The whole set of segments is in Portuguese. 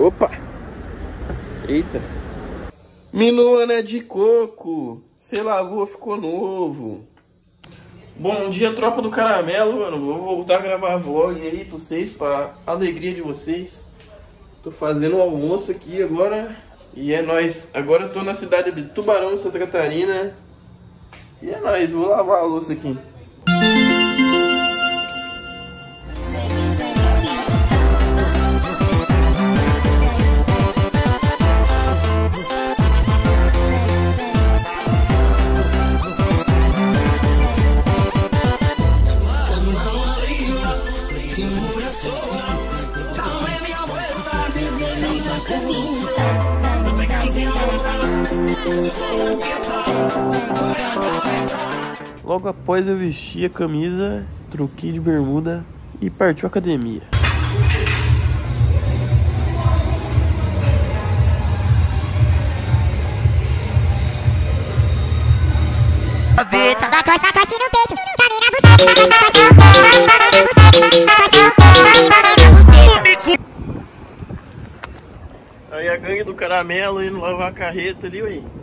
Opa! Eita! Minuana de coco! Você lavou, ficou novo. Bom dia, tropa do caramelo, mano. Vou voltar a gravar vlog aí pra vocês, pra alegria de vocês. Tô fazendo um almoço aqui agora. E é nóis. Agora eu tô na cidade de Tubarão, Santa Catarina. E é nóis, vou lavar a louça aqui. Logo após eu vesti a camisa, troquei de bermuda e partiu a academia. Aí a gangue do caramelo indo lavar a carreta ali, ué.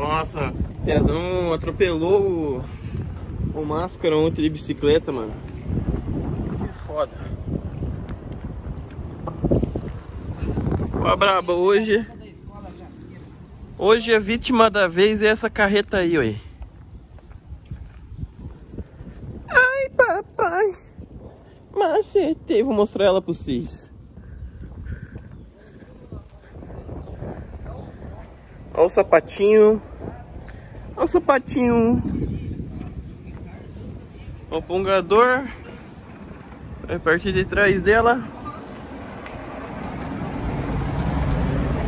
Nossa, Pezão atropelou o, o máscara ontem de bicicleta, mano. Isso que é foda. Ó, braba, hoje. Hoje a vítima da vez é essa carreta aí, ué. Ai, papai. Macetei, vou mostrar ela pra vocês. Olha o sapatinho. Olha o sapatinho. O pongador. Vai partir de trás dela.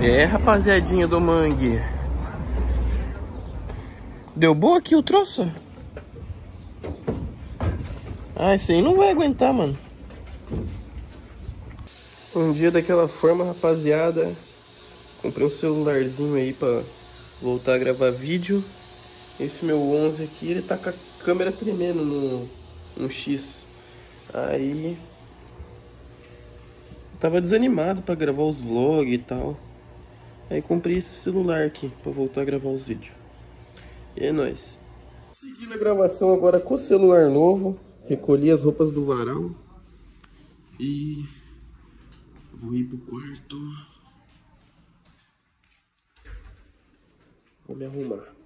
É, rapaziadinha do mangue. Deu boa aqui o troço? Ah, esse aí não vai aguentar, mano. Um dia daquela forma, rapaziada. Comprei um celularzinho aí pra voltar a gravar vídeo. Esse meu 11 aqui, ele tá com a câmera tremendo no, no X. Aí... Tava desanimado pra gravar os vlogs e tal. Aí comprei esse celular aqui pra voltar a gravar os vídeos. E é nóis. Seguindo a gravação agora com o celular novo. Recolhi as roupas do varal. E... Vou ir pro quarto. Vou me arrumar.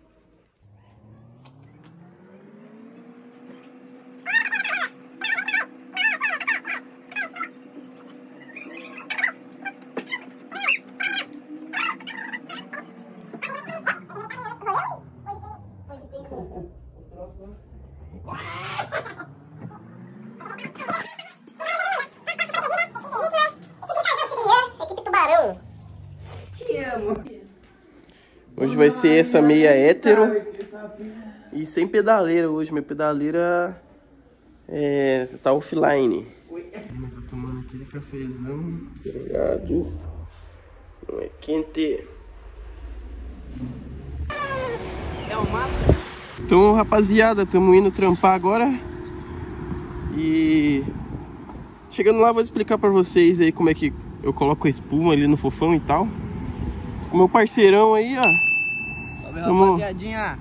Equipe Tubarão. Hoje vai ser essa meia hétero e sem pedaleira hoje. Minha pedaleira é, tá offline. Tô tomando aquele cafezão. Obrigado. Não é quente. Então, rapaziada, estamos indo trampar agora. E chegando lá, vou explicar pra vocês aí como é que eu coloco a espuma ali no fofão e tal. Com meu parceirão aí, ó. Salve Tamo- rapaziadinha.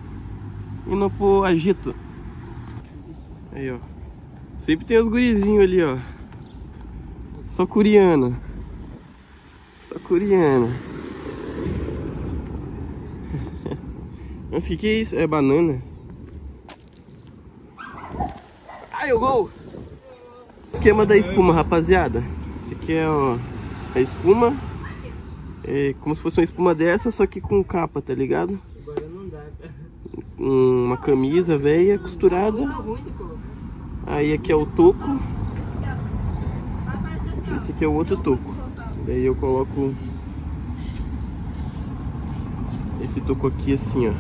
Indo pro agito. Aí, ó. Sempre tem os gurizinhos ali, ó. Só coreano. Só coreano. Nossa, o que, que é isso? É banana? Ai, o gol! Esquema da espuma, rapaziada. Esse aqui é ó, a espuma. É como se fosse uma espuma dessa, só que com capa, tá ligado? Agora não dá, cara. uma camisa velha costurada. Aí aqui é o toco. Esse aqui é o outro toco. Daí eu coloco esse toco aqui assim, ó.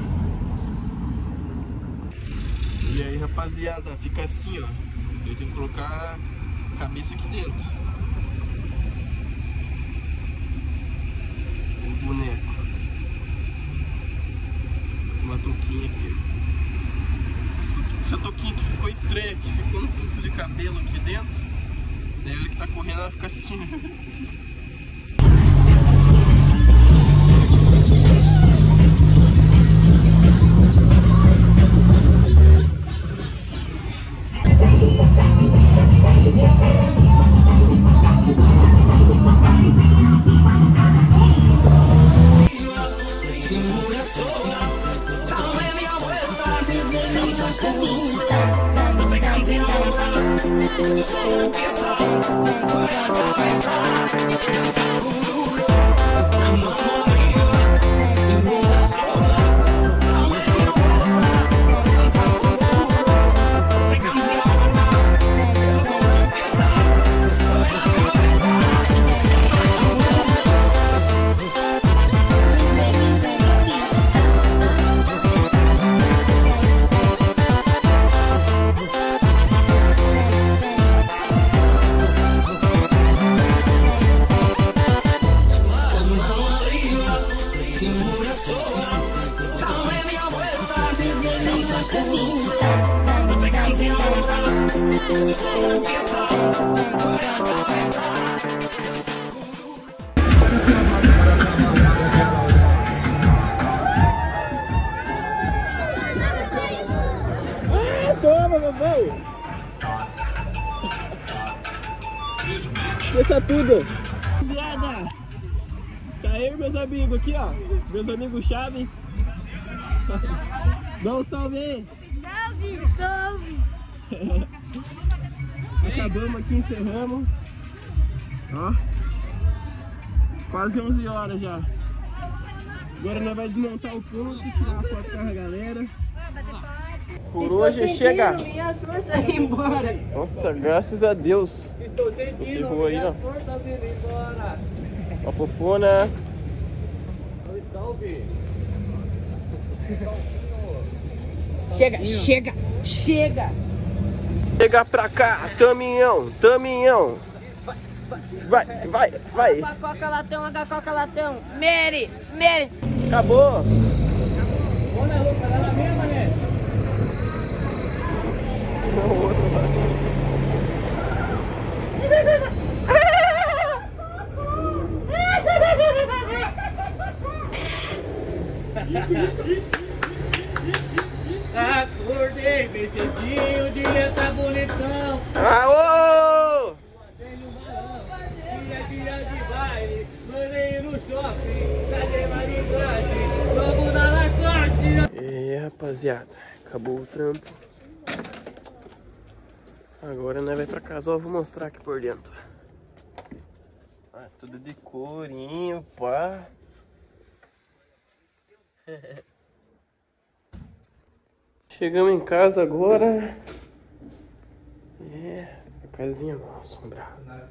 E aí, rapaziada, fica assim, ó. Eu tenho que colocar a cabeça aqui dentro. O boneco. Touquinha aqui. Essa touquinha que ficou estranha aqui, ficou um tufo de cabelo aqui dentro. Daí a hora que tá correndo ela fica assim. Esqueça tudo! Rapaziada! Tá e meus amigos aqui, ó. Meus amigos Chaves. Dá um salve aí! Salve, salve. Acabamos aqui, encerramos. Ó. Quase 11 horas já. Agora nós vamos desmontar o ponto, tirar a foto com a galera. Por hoje chega. minhas forças ir embora. Nossa, graças a Deus. Estou Você voa aí, ó. A fofona. Salve, salve. Chega, chega, chega. Chega pra cá, taminhão, taminhão. Vai, vai, vai. Uma coca latão, H coca latão. Mary, Mary. Acabou. Olha a louca, ela mesma, né? Não, outro lá. Acordei bem cedinho, o dia tá bonitão. Aô! Um balão, dia dia de baile. Mandei no shopping, cadê marindragem? Vamos na lacote. E rapaziada, acabou o trampo. Agora nós vai pra casa, ó, vou mostrar aqui por dentro. Ah, tudo de corinho, pá. Chegamos em casa agora. É, a casinha mal assombrada.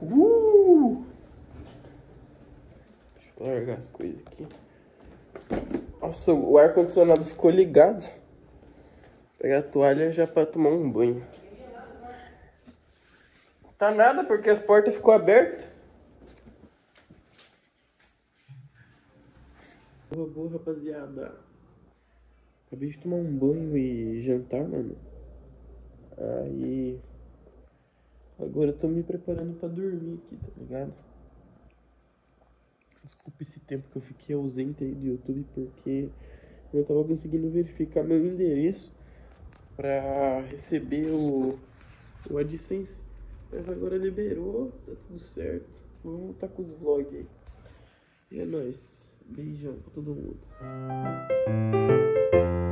Uh! Deixa eu largar as coisas aqui. Nossa, o ar-condicionado ficou ligado. Vou pegar a toalha já pra tomar um banho. Tá nada porque as portas ficou abertas. Boa, boa, rapaziada. Acabei de tomar um banho e jantar, mano. Aí. Agora eu tô me preparando pra dormir aqui, tá ligado? Desculpa esse tempo que eu fiquei ausente aí do YouTube porque eu não tava conseguindo verificar meu endereço pra receber o, o AdSense. Mas agora liberou, tá tudo certo. Vou voltar com os vlogs aí. E é nóis. Beijão pra todo mundo. Thank you.